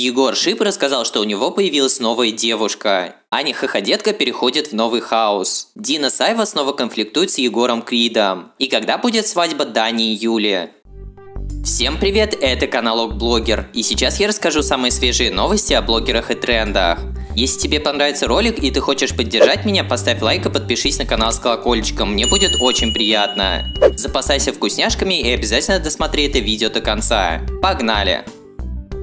Егор Шип рассказал, что у него появилась новая девушка. Аня Хаходетка переходит в новый хаос. Дина Сайва снова конфликтует с Егором Кридом. И когда будет свадьба Дани и Юли? Всем привет, это канал Блогер, и сейчас я расскажу самые свежие новости о блогерах и трендах. Если тебе понравится ролик и ты хочешь поддержать меня, поставь лайк и подпишись на канал с колокольчиком, мне будет очень приятно. Запасайся вкусняшками и обязательно досмотри это видео до конца. Погнали!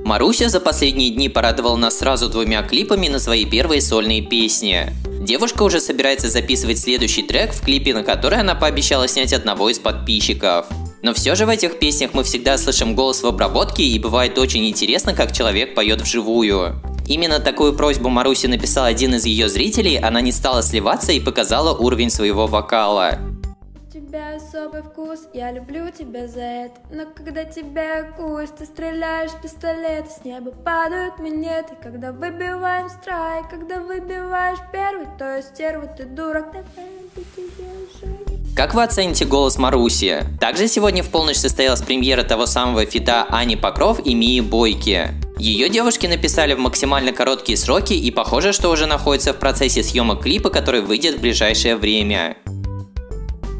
Маруся за последние дни порадовала нас сразу двумя клипами на свои первые сольные песни. Девушка уже собирается записывать следующий трек, в клипе на который она пообещала снять одного из подписчиков. Но все же в этих песнях мы всегда слышим голос в обработке и бывает очень интересно, как человек поет вживую. Именно такую просьбу Маруси написал один из ее зрителей, она не стала сливаться и показала уровень своего вокала. Особый вкус, я люблю тебя за это Но когда тебя кусь, ты стреляешь пистолет С неба падают монеты, когда выбиваем страйк Когда выбиваешь первый, то есть стерву, ты дурак как вы оцените голос Маруси? Также сегодня в полночь состоялась премьера того самого фита Ани Покров и Мии Бойки. Ее девушки написали в максимально короткие сроки и похоже, что уже находится в процессе съемок клипа, который выйдет в ближайшее время.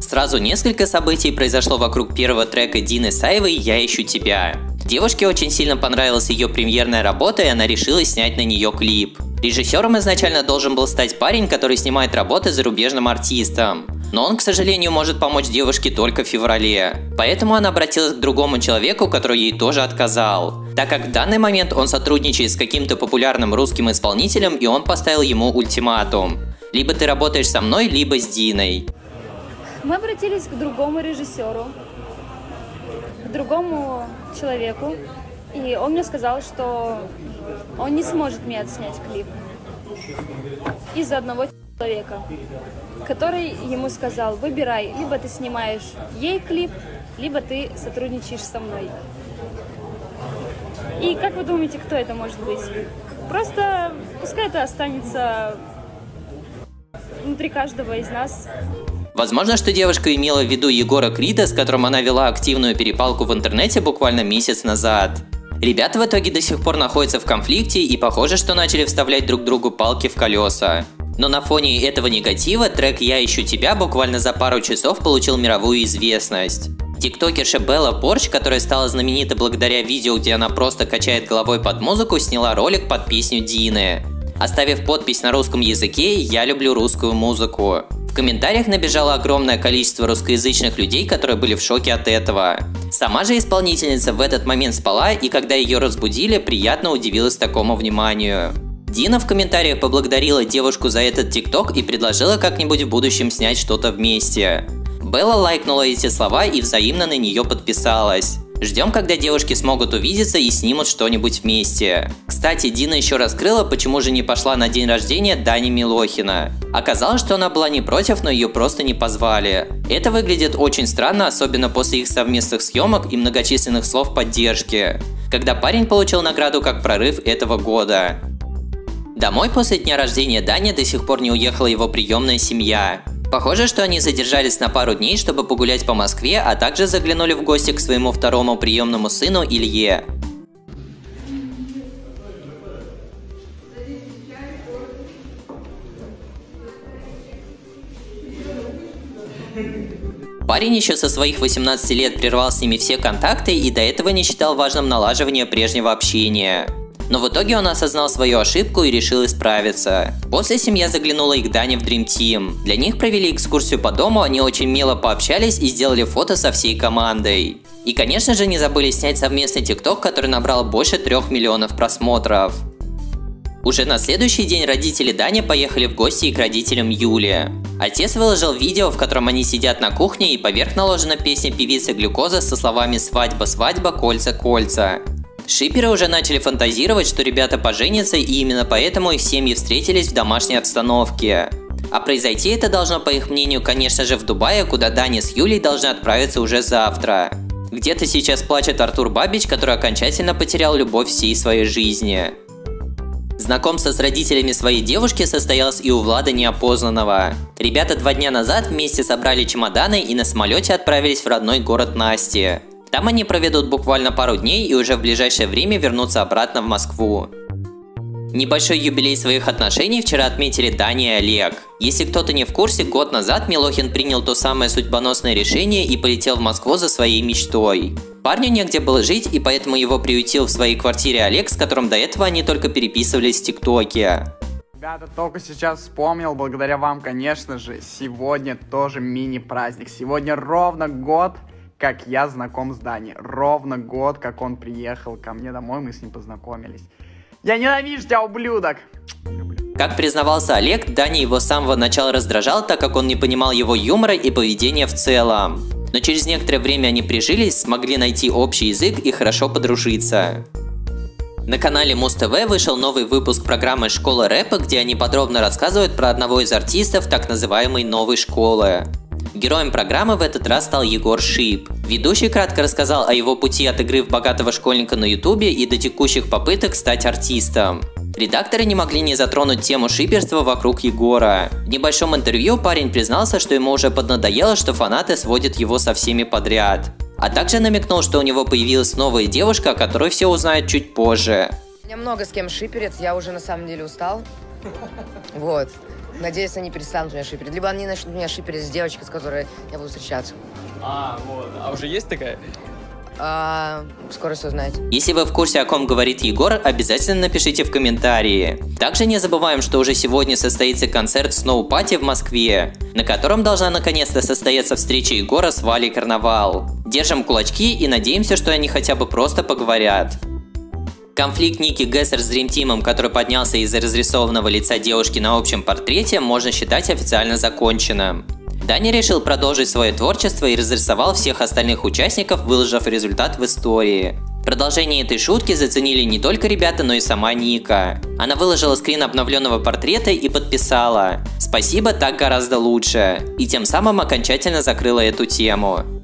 Сразу несколько событий произошло вокруг первого трека Дины Саевой «Я ищу тебя». Девушке очень сильно понравилась ее премьерная работа, и она решила снять на нее клип. Режиссером изначально должен был стать парень, который снимает работы зарубежным артистам. Но он, к сожалению, может помочь девушке только в феврале. Поэтому она обратилась к другому человеку, который ей тоже отказал. Так как в данный момент он сотрудничает с каким-то популярным русским исполнителем, и он поставил ему ультиматум. Либо ты работаешь со мной, либо с Диной. Мы обратились к другому режиссеру, к другому человеку, и он мне сказал, что он не сможет мне отснять клип из-за одного человека, который ему сказал, выбирай, либо ты снимаешь ей клип, либо ты сотрудничаешь со мной. И как вы думаете, кто это может быть? Просто пускай это останется внутри каждого из нас. Возможно, что девушка имела в виду Егора Крида, с которым она вела активную перепалку в интернете буквально месяц назад. Ребята в итоге до сих пор находятся в конфликте и похоже, что начали вставлять друг другу палки в колеса. Но на фоне этого негатива трек «Я ищу тебя» буквально за пару часов получил мировую известность. Тиктокерша Белла Порч, которая стала знаменита благодаря видео, где она просто качает головой под музыку, сняла ролик под песню Дины. Оставив подпись на русском языке «Я люблю русскую музыку». В комментариях набежало огромное количество русскоязычных людей, которые были в шоке от этого. Сама же исполнительница в этот момент спала, и когда ее разбудили, приятно удивилась такому вниманию. Дина в комментариях поблагодарила девушку за этот тикток и предложила как-нибудь в будущем снять что-то вместе. Белла лайкнула эти слова и взаимно на нее подписалась. Ждем, когда девушки смогут увидеться и снимут что-нибудь вместе. Кстати, Дина еще раскрыла, почему же не пошла на день рождения Дани Милохина. Оказалось, что она была не против, но ее просто не позвали. Это выглядит очень странно, особенно после их совместных съемок и многочисленных слов поддержки. Когда парень получил награду как прорыв этого года. Домой после дня рождения Дани до сих пор не уехала его приемная семья. Похоже, что они задержались на пару дней, чтобы погулять по Москве, а также заглянули в гости к своему второму приемному сыну Илье. Парень еще со своих 18 лет прервал с ними все контакты и до этого не считал важным налаживание прежнего общения. Но в итоге он осознал свою ошибку и решил исправиться. После семья заглянула и к Дане в Dream Team. Для них провели экскурсию по дому, они очень мило пообщались и сделали фото со всей командой. И конечно же не забыли снять совместный тикток, который набрал больше трех миллионов просмотров. Уже на следующий день родители Дани поехали в гости к родителям Юли. Отец выложил видео, в котором они сидят на кухне и поверх наложена песня певицы Глюкоза со словами «Свадьба, свадьба, кольца, кольца». Шиперы уже начали фантазировать, что ребята поженятся, и именно поэтому их семьи встретились в домашней обстановке. А произойти это должно, по их мнению, конечно же, в Дубае, куда Дани с Юлей должны отправиться уже завтра. Где-то сейчас плачет Артур Бабич, который окончательно потерял любовь всей своей жизни. Знакомство с родителями своей девушки состоялось и у Влада Неопознанного. Ребята два дня назад вместе собрали чемоданы и на самолете отправились в родной город Насти. Там они проведут буквально пару дней и уже в ближайшее время вернутся обратно в Москву. Небольшой юбилей своих отношений вчера отметили Дани и Олег. Если кто-то не в курсе, год назад Милохин принял то самое судьбоносное решение и полетел в Москву за своей мечтой. Парню негде было жить, и поэтому его приютил в своей квартире Олег, с которым до этого они только переписывались в ТикТоке. Ребята, только сейчас вспомнил, благодаря вам, конечно же, сегодня тоже мини-праздник. Сегодня ровно год, как я знаком с Дани. Ровно год, как он приехал ко мне домой, мы с ним познакомились. Я ненавижу тебя, ублюдок! Как признавался Олег, Дани его с самого начала раздражал, так как он не понимал его юмора и поведения в целом. Но через некоторое время они прижились, смогли найти общий язык и хорошо подружиться. На канале Муз ТВ вышел новый выпуск программы «Школа рэпа», где они подробно рассказывают про одного из артистов так называемой «Новой школы». Героем программы в этот раз стал Егор Шип. Ведущий кратко рассказал о его пути от игры в богатого школьника на ютубе и до текущих попыток стать артистом. Редакторы не могли не затронуть тему шиперства вокруг Егора. В небольшом интервью парень признался, что ему уже поднадоело, что фанаты сводят его со всеми подряд. А также намекнул, что у него появилась новая девушка, о которой все узнают чуть позже. У меня много с кем шиперец, я уже на самом деле устал. Вот. Надеюсь, они перестанут меня шиперить. Либо они начнут меня шиперить с девочкой, с которой я буду встречаться. А, вот. А уже есть такая? А, скоро все узнаете. Если вы в курсе, о ком говорит Егор, обязательно напишите в комментарии. Также не забываем, что уже сегодня состоится концерт Snow Party в Москве, на котором должна наконец-то состояться встреча Егора с Валей Карнавал. Держим кулачки и надеемся, что они хотя бы просто поговорят. Конфликт Ники Гессер с Team, который поднялся из-за разрисованного лица девушки на общем портрете, можно считать официально законченным. Дани решил продолжить свое творчество и разрисовал всех остальных участников, выложив результат в истории. Продолжение этой шутки заценили не только ребята, но и сама Ника. Она выложила скрин обновленного портрета и подписала «Спасибо, так гораздо лучше», и тем самым окончательно закрыла эту тему.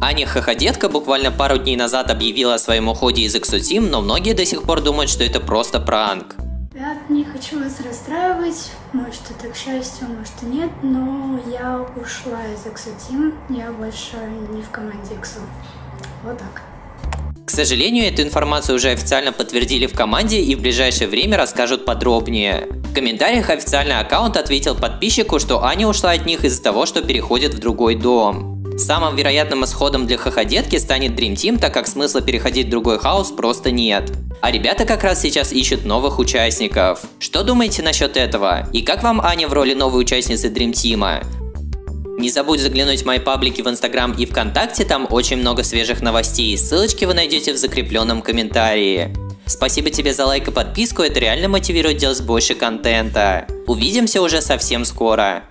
Аня Хаходетка буквально пару дней назад объявила о своем уходе из Exoteam, но многие до сих пор думают, что это просто пранк. Ребят, не хочу вас расстраивать, может это к счастью, может и нет, но я ушла из Exoteam, я больше не в команде Exo. Вот так. К сожалению, эту информацию уже официально подтвердили в команде и в ближайшее время расскажут подробнее. В комментариях официальный аккаунт ответил подписчику, что Аня ушла от них из-за того, что переходит в другой дом. Самым вероятным исходом для хаходетки станет Dream Team, так как смысла переходить в другой хаос просто нет. А ребята как раз сейчас ищут новых участников. Что думаете насчет этого? И как вам Аня в роли новой участницы Dream Team? Не забудь заглянуть в мои паблики в Инстаграм и ВКонтакте, там очень много свежих новостей. Ссылочки вы найдете в закрепленном комментарии. Спасибо тебе за лайк и подписку, это реально мотивирует делать больше контента. Увидимся уже совсем скоро.